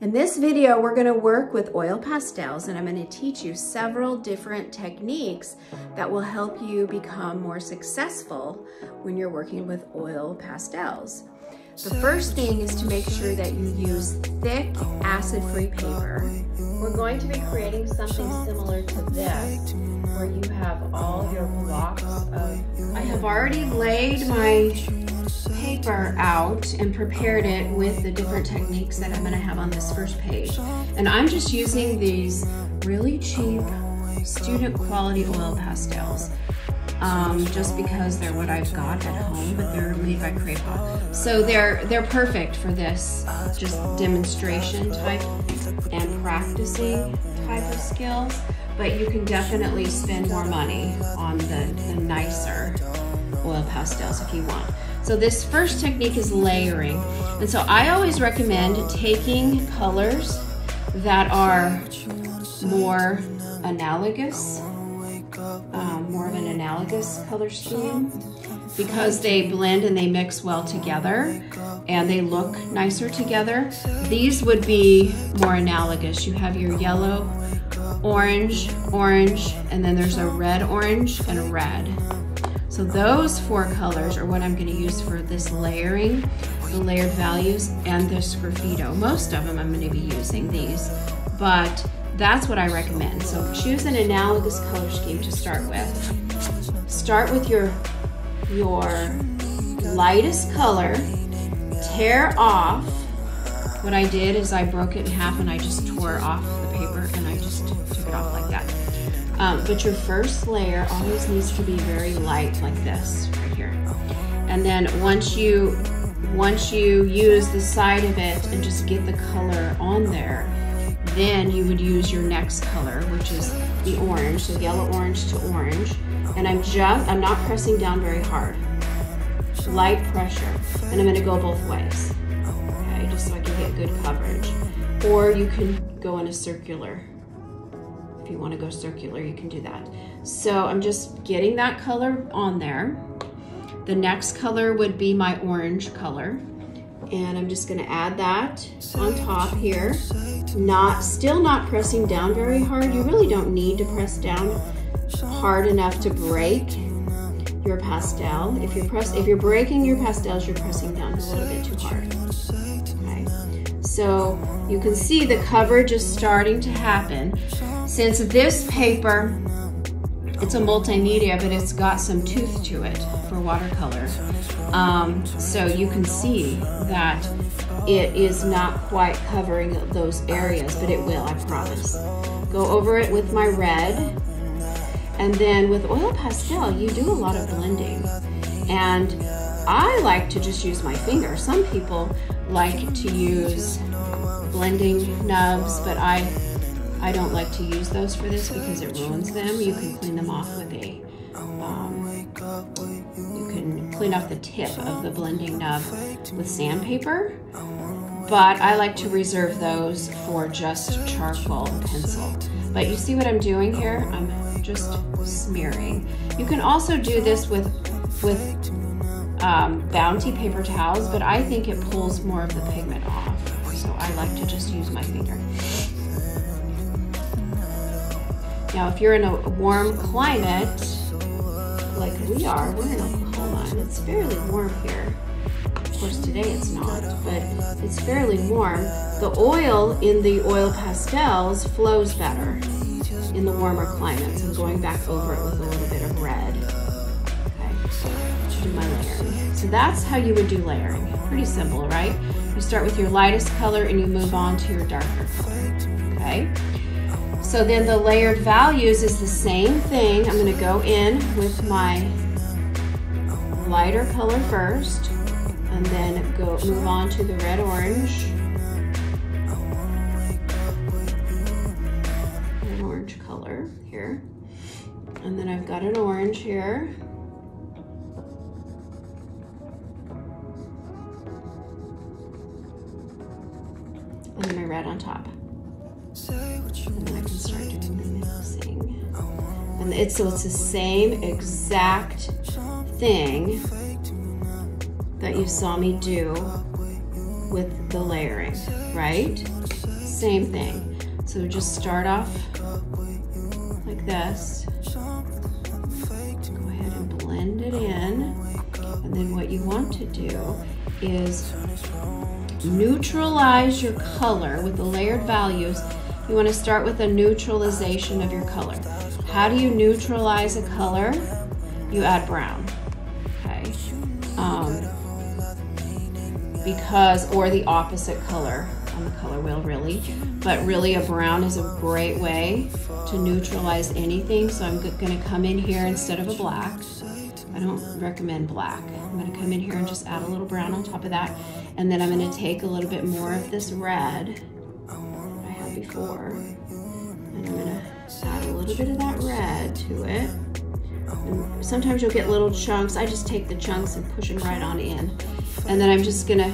In this video, we're gonna work with oil pastels and I'm gonna teach you several different techniques that will help you become more successful when you're working with oil pastels. The first thing is to make sure that you use thick acid-free paper. We're going to be creating something similar to this, where you have all your blocks of... I have already laid my paper out and prepared it with the different techniques that I'm gonna have on this first page. And I'm just using these really cheap student quality oil pastels. Um, just because they're what I've got at home, but they're made by Cray-Pas. So they're they're perfect for this just demonstration type and practicing type of skills, but you can definitely spend more money on the, the nicer oil pastels if you want. So this first technique is layering. And so I always recommend taking colors that are more analogous, um, more of an analogous color scheme because they blend and they mix well together and they look nicer together. These would be more analogous. You have your yellow, orange, orange, and then there's a red orange and a red. So those four colors are what I'm gonna use for this layering, the layered values, and this graffito. Most of them I'm gonna be using these, but that's what I recommend. So choose an analogous color scheme to start with. Start with your, your lightest color, tear off. What I did is I broke it in half and I just tore off Um, but your first layer always needs to be very light like this right here. And then once you once you use the side of it and just get the color on there, then you would use your next color, which is the orange, so yellow orange to orange. And I'm just, I'm not pressing down very hard. Light pressure. And I'm gonna go both ways. Okay, just so I can get good coverage. Or you can go in a circular you want to go circular, you can do that. So I'm just getting that color on there. The next color would be my orange color. And I'm just gonna add that on top here. Not, still not pressing down very hard. You really don't need to press down hard enough to break your pastel. If you're press, if you're breaking your pastels, you're pressing down a little bit too hard. Okay, so you can see the coverage is starting to happen. Since this paper, it's a multimedia, but it's got some tooth to it for watercolor. Um, so you can see that it is not quite covering those areas, but it will, I promise. Go over it with my red. And then with oil pastel, you do a lot of blending. And I like to just use my finger. Some people like to use blending nubs, but I I don't like to use those for this because it ruins them. You can clean them off with a, um, you can clean off the tip of the blending nub with sandpaper, but I like to reserve those for just charcoal pencil. But you see what I'm doing here? I'm just smearing. You can also do this with, with um, Bounty paper towels, but I think it pulls more of the pigment off. So I like to just use my finger. Now, if you're in a warm climate, like we are, we're in Oklahoma, and it's fairly warm here. Of course, today it's not, but it's fairly warm. The oil in the oil pastels flows better in the warmer climates. I'm going back over it with a little. My layering. So that's how you would do layering. Pretty simple, right? You start with your lightest color and you move on to your darker color, okay? So then the layered values is the same thing. I'm gonna go in with my lighter color first and then go move on to the red orange. An orange color here. And then I've got an orange here. On top. And I can start doing the. And it's so it's the same exact thing that you saw me do with the layering, right? same thing. So just start off like this. Go ahead and blend it in. And then what you want to do is neutralize your color with the layered values. You want to start with a neutralization of your color. How do you neutralize a color? You add brown, okay? Um, because, or the opposite color on the color wheel really, but really a brown is a great way to neutralize anything. So I'm gonna come in here instead of a black. I don't recommend black. I'm gonna come in here and just add a little brown on top of that. And then I'm gonna take a little bit more of this red I had before. And I'm gonna add a little bit of that red to it. And sometimes you'll get little chunks. I just take the chunks and push them right on in. And then I'm just gonna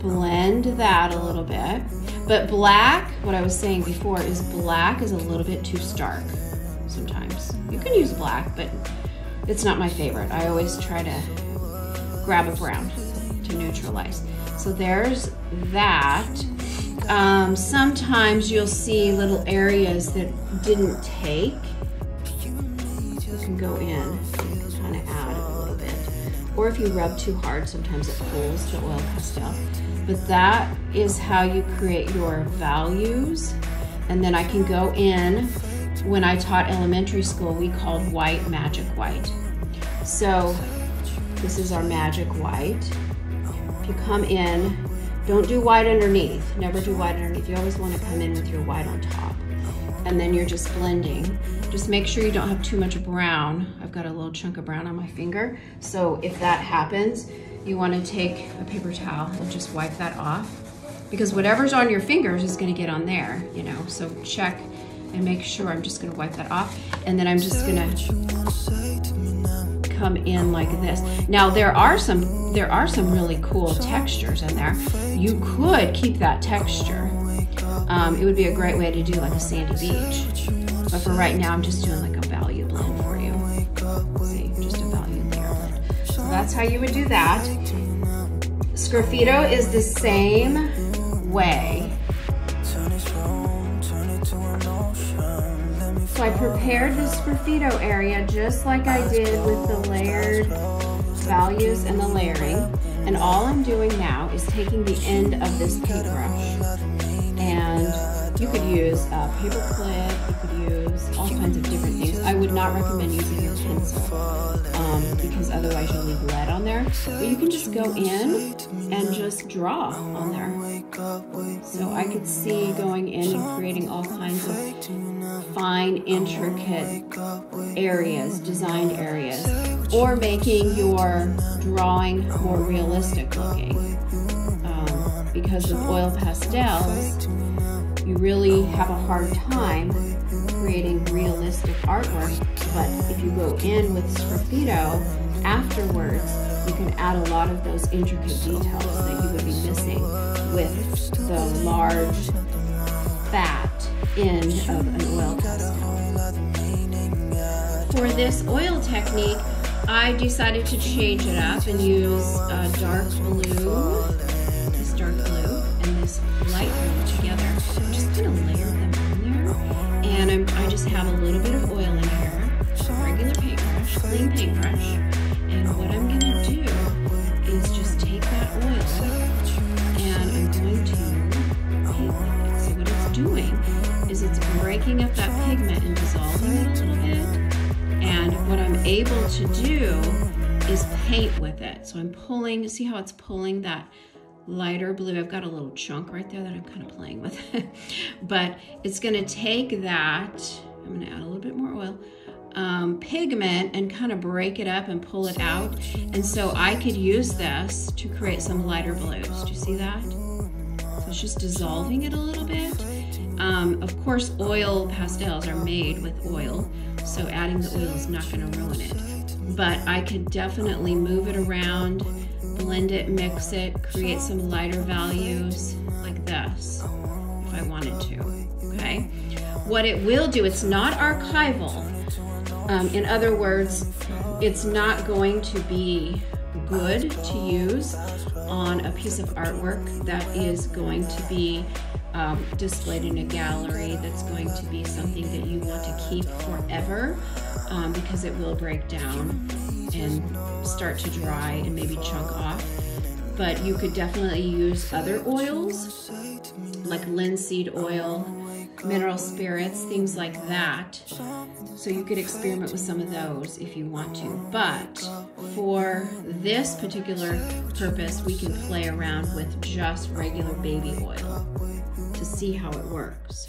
blend that a little bit. But black, what I was saying before, is black is a little bit too stark sometimes. You can use black, but it's not my favorite. I always try to grab a brown to neutralize. So there's that. Um, sometimes you'll see little areas that didn't take. You can go in and kind of add a little bit. Or if you rub too hard, sometimes it pulls to oil pastel. But that is how you create your values. And then I can go in, when I taught elementary school, we called white magic white. So this is our magic white. If you come in, don't do white underneath. Never do white underneath. You always want to come in with your white on top. And then you're just blending. Just make sure you don't have too much brown. I've got a little chunk of brown on my finger. So if that happens, you want to take a paper towel and just wipe that off because whatever's on your fingers is going to get on there, you know. So check and make sure. I'm just going to wipe that off and then I'm just going to come in like this. Now there are some there are some really cool textures in there. You could keep that texture. Um, it would be a great way to do like a sandy beach. But for right now, I'm just doing like a value blend for you. See, just a value layer blend. So that's how you would do that. Sgraffito is the same way. So I prepared this Sgraffito area just like I did with the layered values and the layering. And all I'm doing now is taking the end of this paintbrush and you could use a paper clip, you could use all kinds of different. I would not recommend using your pencil um, because otherwise you'll leave lead on there. But you can just go in and just draw on there. So I could see going in and creating all kinds of fine, intricate areas, designed areas, or making your drawing more realistic looking because with oil pastels, you really have a hard time creating realistic artwork. But if you go in with Sgraffito afterwards, you can add a lot of those intricate details that you would be missing with the large fat end of an oil. For this oil technique, I decided to change it up and use a dark blue dark blue and this light blue together. I'm just gonna layer them on there. And I'm, I just have a little bit of oil in here, regular paintbrush, clean paintbrush. And what I'm gonna do is just take that oil and I'm going to paint it. So what it's doing is it's breaking up that pigment and dissolving it a little bit. And what I'm able to do is paint with it. So I'm pulling, see how it's pulling that lighter blue. I've got a little chunk right there that I'm kind of playing with. but it's gonna take that, I'm gonna add a little bit more oil, um, pigment and kind of break it up and pull it out. And so I could use this to create some lighter blues. Do you see that? So it's just dissolving it a little bit. Um, of course, oil pastels are made with oil, so adding the oil is not gonna ruin it. But I could definitely move it around blend it, mix it, create some lighter values like this if I wanted to, okay? What it will do, it's not archival. Um, in other words, it's not going to be good to use on a piece of artwork that is going to be um, displayed in a gallery that's going to be something that you want to keep forever um, because it will break down and start to dry and maybe chunk off. But you could definitely use other oils like linseed oil, mineral spirits, things like that. So you could experiment with some of those if you want to. But for this particular purpose, we can play around with just regular baby oil to see how it works.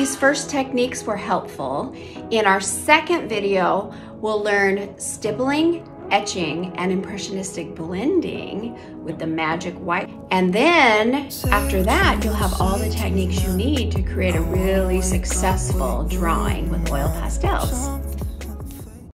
these first techniques were helpful. In our second video, we'll learn stippling, etching, and impressionistic blending with the magic white. And then after that, you'll have all the techniques you need to create a really successful drawing with oil pastels.